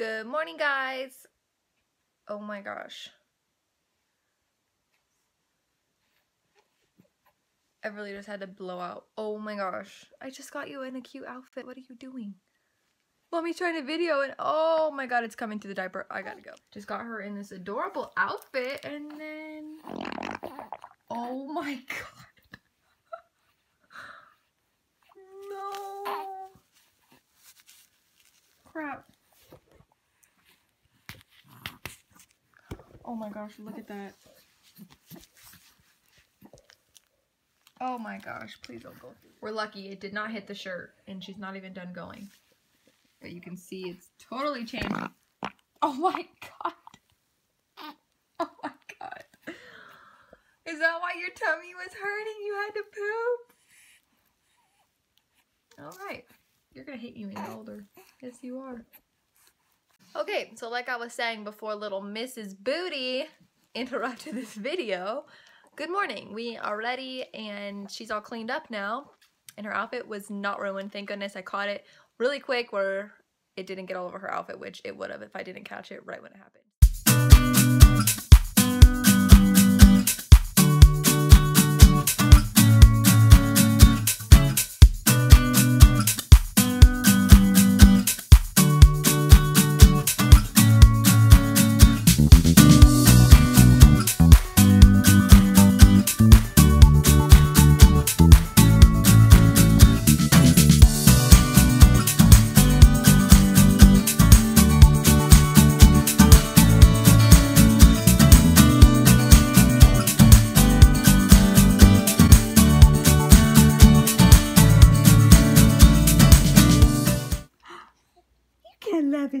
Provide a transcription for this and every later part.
Good morning, guys. Oh my gosh. I really just had to blow out. Oh my gosh. I just got you in a cute outfit. What are you doing? Mommy's trying to video and oh my god, it's coming through the diaper. I gotta go. Just got her in this adorable outfit and then... Oh my god. no. Crap. Oh my gosh, look at that. Oh my gosh, please don't go through. We're lucky it did not hit the shirt and she's not even done going. But you can see it's totally changed. Oh my god. Oh my god. Is that why your tummy was hurting? You had to poop? Alright. You're gonna hate me when you're older. Yes, you are. Okay, so like I was saying before little Mrs. Booty interrupted this video, good morning. We are ready and she's all cleaned up now and her outfit was not ruined. Thank goodness I caught it really quick where it didn't get all over her outfit, which it would have if I didn't catch it right when it happened.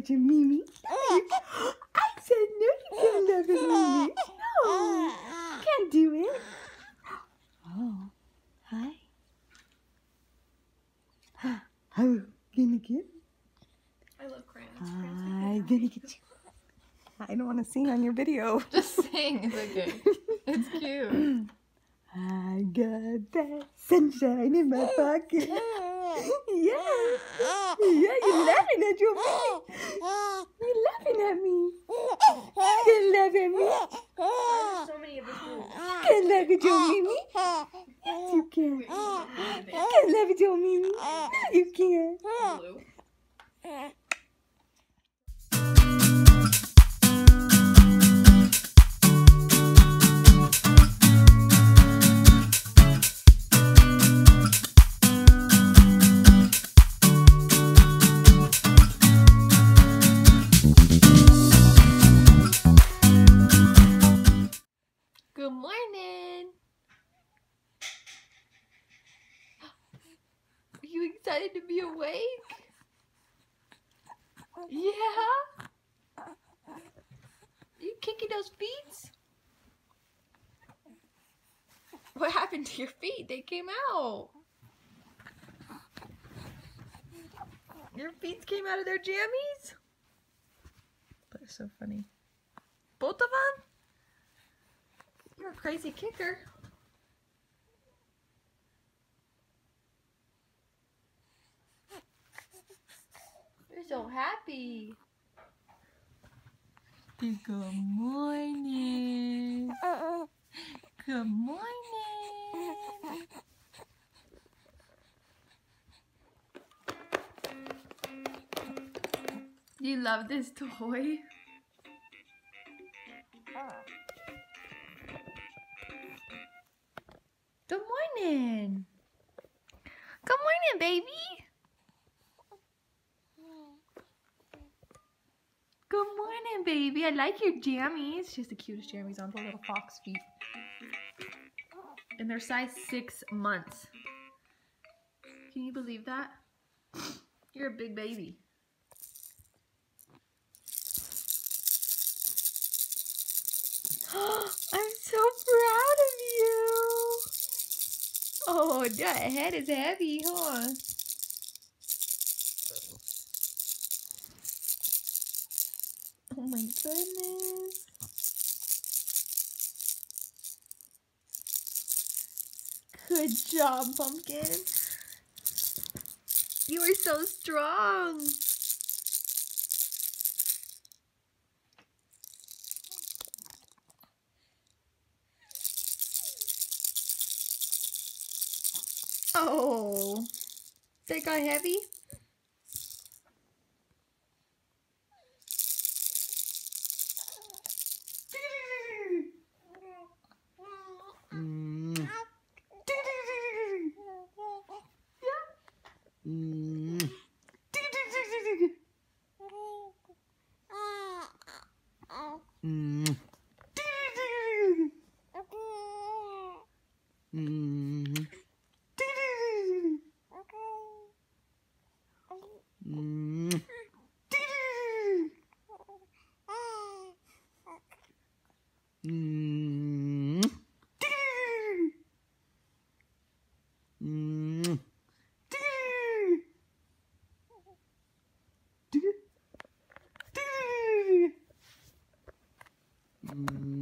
Can't laugh at your Mimi. I said no, you can't laugh at Mimi. No, can't do it. Oh, hi. Oh, gonna get? I love crayons. Hi, gonna get you. I don't want to sing on your video. Just sing. It's okay. It's cute. I got that sunshine in my pocket. Yeah. Yeah, you're laughing at your me. You're laughing at me. You can laugh at me. so many of this You can laugh at your Mimi. Yes, you can. You can laugh at your Mimi. No, you can. blue. Excited to be awake? Yeah? you kicking those feet? What happened to your feet? They came out. Your feet came out of their jammies? That's so funny. Both of them? You're a crazy kicker. You're so happy. Good morning. Good morning. You love this toy? Good morning. Good morning, baby. Good morning, baby. I like your jammies. She has the cutest jammies on, the little fox feet. And they're size six months. Can you believe that? You're a big baby. I'm so proud of you. Oh, that head is heavy, huh? goodness. Good job, Pumpkin. You are so strong. Oh, that got heavy? Mm. Mm. Mm. Mm. Mm.